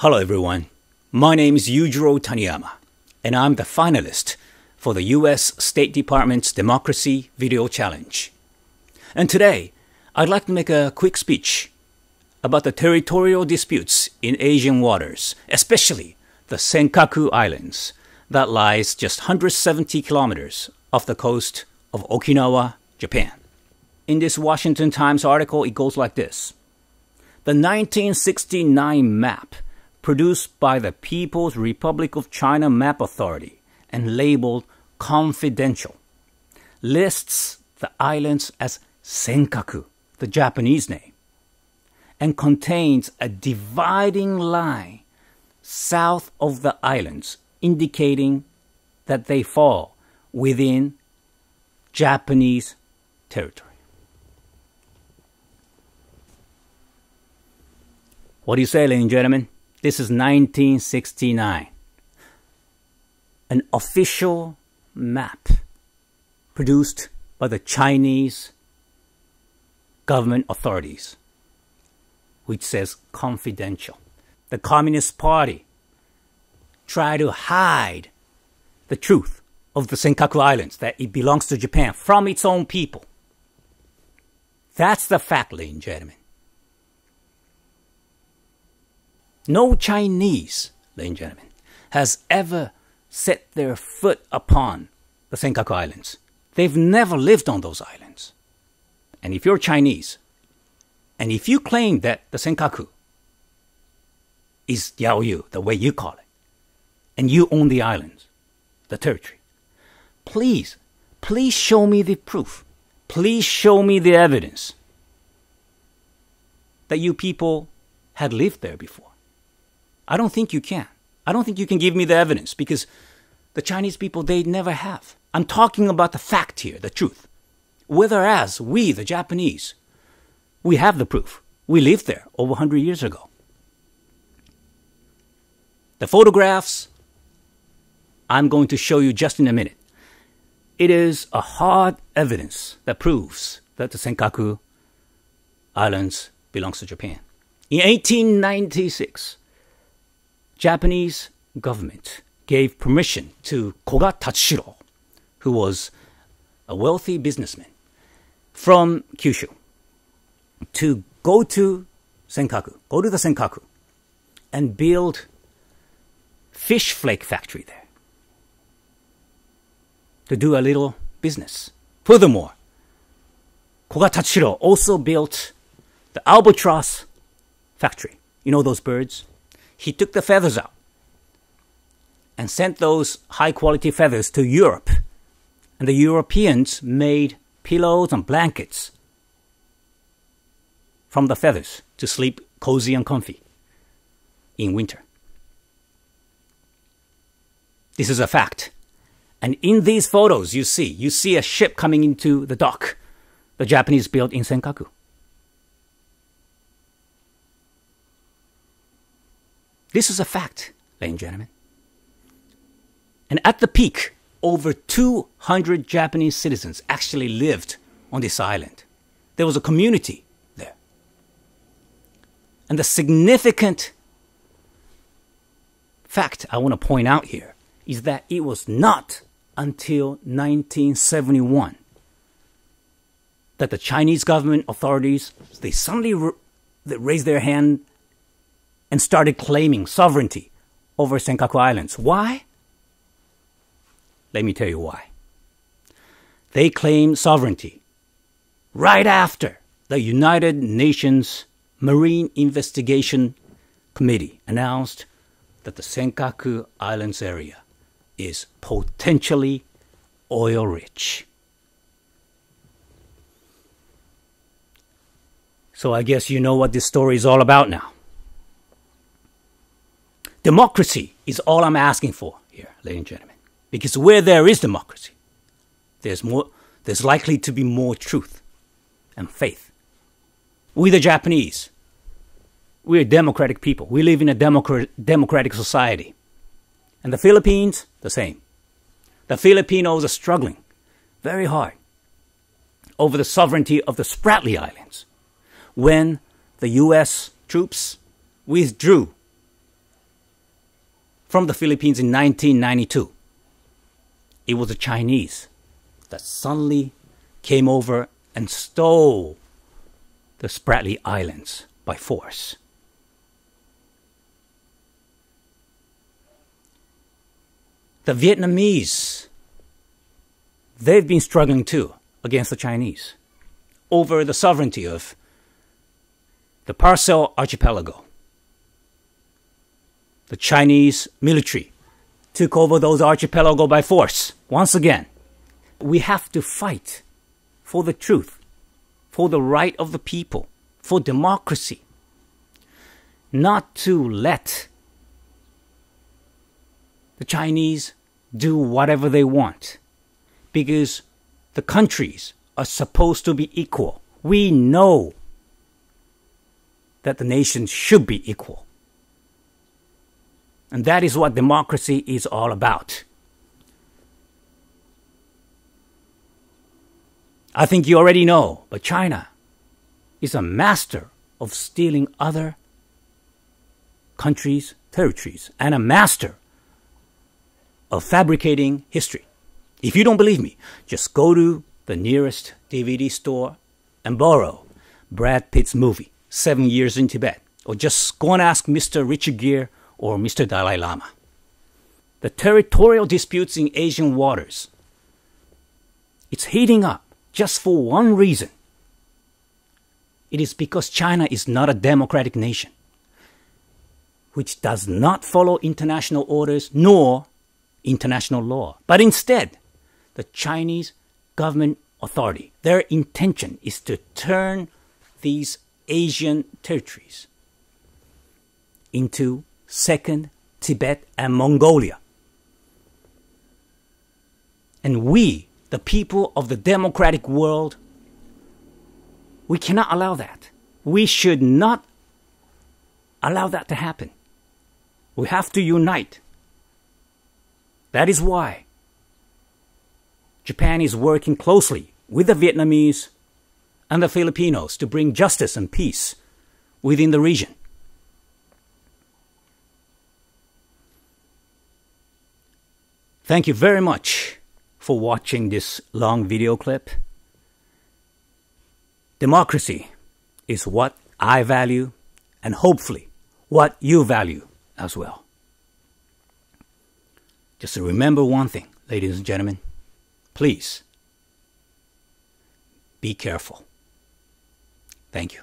Hello, everyone. My name is Yujiro Taniyama, and I'm the finalist for the U.S. State Department's Democracy Video Challenge. And today, I'd like to make a quick speech about the territorial disputes in Asian waters, especially the Senkaku Islands that lies just 170 kilometers off the coast of Okinawa, Japan. In this Washington Times article, it goes like this. The 1969 map produced by the People's Republic of China Map Authority and labeled confidential lists the islands as Senkaku, the Japanese name, and contains a dividing line south of the islands indicating that they fall within Japanese territory. What do you say, ladies and gentlemen? This is 1969. An official map produced by the Chinese government authorities, which says confidential. The Communist Party tried to hide the truth of the Senkaku Islands, that it belongs to Japan, from its own people. That's the fact, ladies and gentlemen. No Chinese, ladies and gentlemen, has ever set their foot upon the Senkaku Islands. They've never lived on those islands. And if you're Chinese, and if you claim that the Senkaku is Diaoyu, the way you call it, and you own the islands, the territory, please, please show me the proof. Please show me the evidence that you people had lived there before. I don't think you can. I don't think you can give me the evidence because the Chinese people, they never have. I'm talking about the fact here, the truth. Whereas we, the Japanese, we have the proof. We lived there over 100 years ago. The photographs, I'm going to show you just in a minute. It is a hard evidence that proves that the Senkaku Islands belongs to Japan. In 1896, Japanese government gave permission to Koga Tatsushiro, who was a wealthy businessman from Kyushu, to go to Senkaku, go to the Senkaku, and build fish flake factory there to do a little business. Furthermore, Koga Tatsushiro also built the albatross factory. You know those birds? He took the feathers out and sent those high quality feathers to Europe. And the Europeans made pillows and blankets from the feathers to sleep cozy and comfy in winter. This is a fact. And in these photos, you see, you see a ship coming into the dock the Japanese built in Senkaku. This is a fact, ladies and gentlemen. And at the peak, over 200 Japanese citizens actually lived on this island. There was a community there. And the significant fact I want to point out here is that it was not until 1971 that the Chinese government authorities they suddenly they raised their hand and started claiming sovereignty over Senkaku Islands. Why? Let me tell you why. They claim sovereignty right after the United Nations Marine Investigation Committee announced that the Senkaku Islands area is potentially oil rich. So I guess you know what this story is all about now. Democracy is all I'm asking for here, ladies and gentlemen. Because where there is democracy, there's more there's likely to be more truth and faith. We the Japanese, we're democratic people. We live in a democrat, democratic society. And the Philippines, the same. The Filipinos are struggling very hard over the sovereignty of the Spratly Islands when the US troops withdrew from the Philippines in 1992. It was the Chinese that suddenly came over and stole the Spratly Islands by force. The Vietnamese, they've been struggling too against the Chinese over the sovereignty of the Paracel Archipelago. The Chinese military took over those archipelago by force once again. We have to fight for the truth, for the right of the people, for democracy, not to let the Chinese do whatever they want because the countries are supposed to be equal. We know that the nations should be equal. And that is what democracy is all about. I think you already know, but China is a master of stealing other countries' territories and a master of fabricating history. If you don't believe me, just go to the nearest DVD store and borrow Brad Pitt's movie, Seven Years in Tibet, or just go and ask Mr. Richard Gere or Mr. Dalai Lama. The territorial disputes in Asian waters, it's heating up just for one reason. It is because China is not a democratic nation, which does not follow international orders nor international law, but instead, the Chinese government authority, their intention is to turn these Asian territories into Second Tibet and Mongolia. And we, the people of the democratic world, we cannot allow that. We should not allow that to happen. We have to unite. That is why Japan is working closely with the Vietnamese and the Filipinos to bring justice and peace within the region. Thank you very much for watching this long video clip. Democracy is what I value and hopefully what you value as well. Just remember one thing, ladies and gentlemen. Please be careful. Thank you.